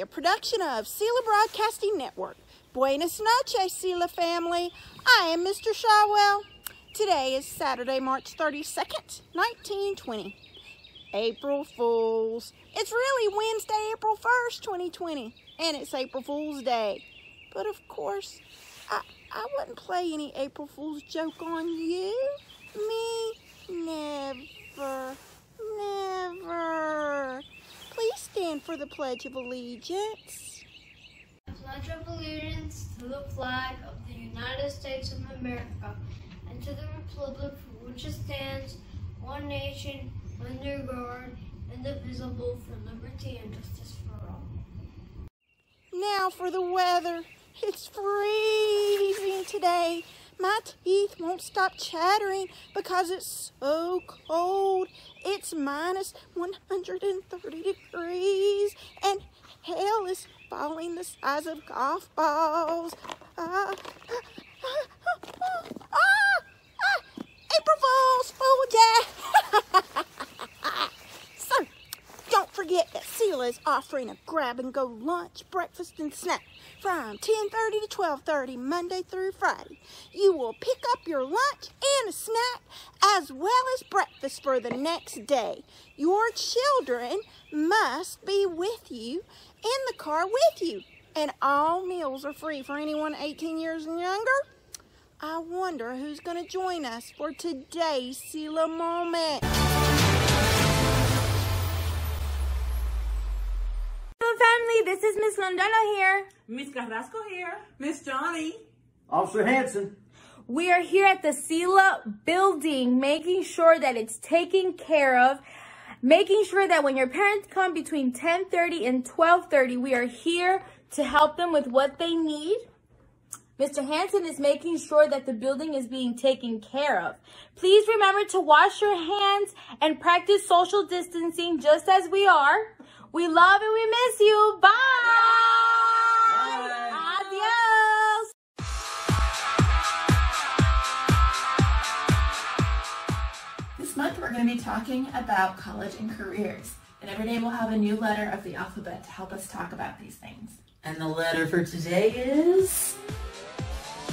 A production of CELA Broadcasting Network. Buenas noches, CELA family. I am Mr. Shawwell. Today is Saturday, March 32nd, 1920. April Fools. It's really Wednesday, April 1st, 2020, and it's April Fool's Day. But of course, I, I wouldn't play any April Fool's joke on you. Me? Never. Never. Stand for the Pledge of Allegiance. I pledge of allegiance to the flag of the United States of America and to the republic for which it stands, one nation, under God, indivisible, for liberty and justice for all. Now for the weather. It's freezing today. My teeth won't stop chattering because it's so cold. It's minus 130 degrees and hail is falling the size of golf balls. Ah, ah, ah, ah, April Fool's Fool Day. so, don't forget that CELA is offering a grab-and-go lunch, breakfast, and snack from 10.30 to 12.30, Monday through Friday. You will pick up your lunch and a snack as well as breakfast for the next day. Your children must be with you in the car with you. And all meals are free for anyone 18 years and younger. I wonder who's going to join us for today's CELA moment. This is Miss Londona here. Miss Carrasco here. Miss Johnny. Officer Hanson. We are here at the CELA building, making sure that it's taken care of, making sure that when your parents come between 10.30 and 12.30, we are here to help them with what they need. Mr. Hanson is making sure that the building is being taken care of. Please remember to wash your hands and practice social distancing just as we are. We love and we miss you. Talking about college and careers. And every day we'll have a new letter of the alphabet to help us talk about these things. And the letter for today is.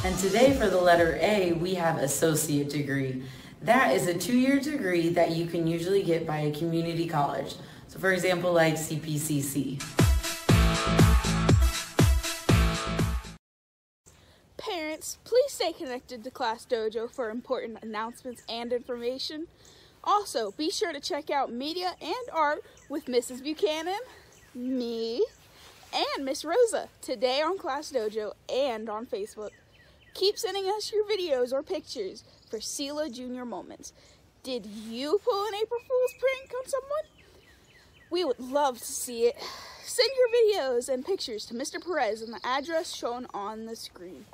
And today for the letter A, we have associate degree. That is a two year degree that you can usually get by a community college. So, for example, like CPCC. Parents, please stay connected to Class Dojo for important announcements and information. Also, be sure to check out Media and Art with Mrs. Buchanan, me, and Miss Rosa today on Class Dojo and on Facebook. Keep sending us your videos or pictures for CELA Junior Moments. Did you pull an April Fool's prank on someone? We would love to see it. Send your videos and pictures to Mr. Perez on the address shown on the screen.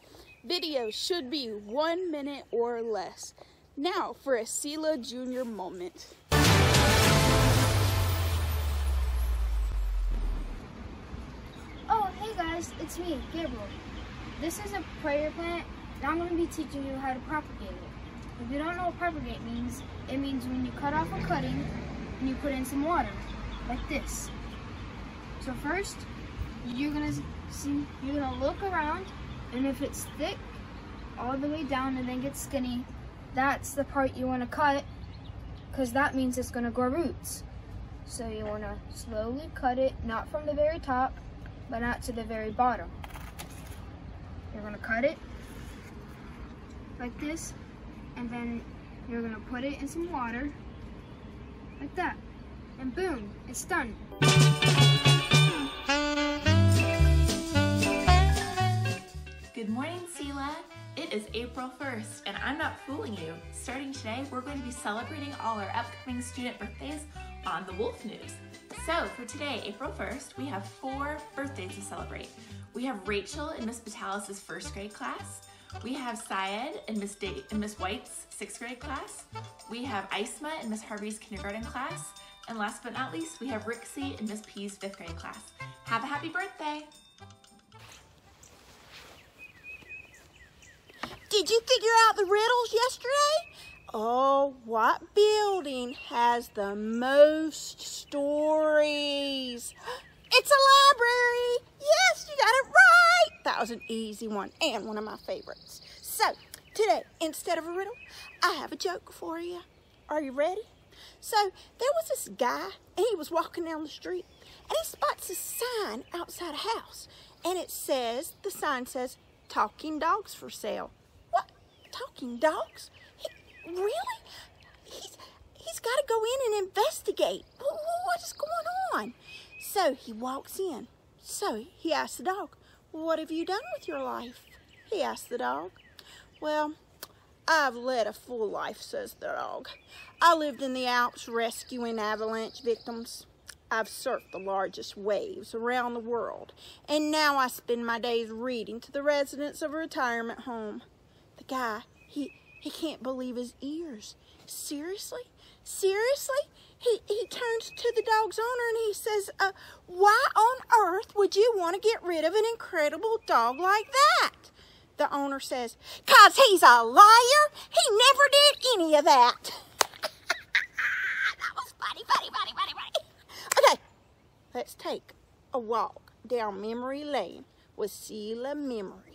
Videos should be one minute or less. Now for a CELA Junior moment. Oh, hey guys, it's me, Gabriel. This is a prayer plant, and I'm going to be teaching you how to propagate it. If you don't know what propagate means, it means when you cut off a cutting and you put in some water, like this. So first, you're gonna see, you're gonna look around, and if it's thick, all the way down and then gets skinny, that's the part you want to cut, because that means it's gonna grow roots. So you want to slowly cut it, not from the very top, but not to the very bottom. You're gonna cut it like this, and then you're gonna put it in some water, like that. And boom, it's done. Good morning, CELA. It is April 1st, and I'm not fooling you. Starting today, we're going to be celebrating all our upcoming student birthdays on the Wolf News. So for today, April 1st, we have four birthdays to celebrate. We have Rachel in Miss Batalis' first grade class. We have Syed in Miss, da- in Miss White's sixth grade class. We have Isma in Miss Harvey's kindergarten class. And last but not least, we have Rixie in Miss P's fifth grade class. Have a happy birthday! Did you figure out the riddles yesterday? Oh, what building has the most stories? It's a library. Yes, you got it right. That was an easy one and one of my favorites. So, today, instead of a riddle, I have a joke for you. Are you ready? So, there was this guy, and he was walking down the street, and he spots a sign outside a house. And it says, the sign says, talking dogs for sale. Talking dogs? He, really? He's, he's got to go in and investigate. What is going on? So he walks in. So he asks the dog, what have you done with your life? He asks the dog. Well, I've led a full life, says the dog. I lived in the Alps rescuing avalanche victims. I've surfed the largest waves around the world, and now I spend my days reading to the residents of a retirement home. Guy, he, he can't believe his ears. Seriously? Seriously? He, he turns to the dog's owner and he says, uh, why on earth would you want to get rid of an incredible dog like that? The owner says, cause he's a liar. He never did any of that. that was funny, funny, funny, funny, funny. Okay, let's take a walk down memory lane with CELA Memory.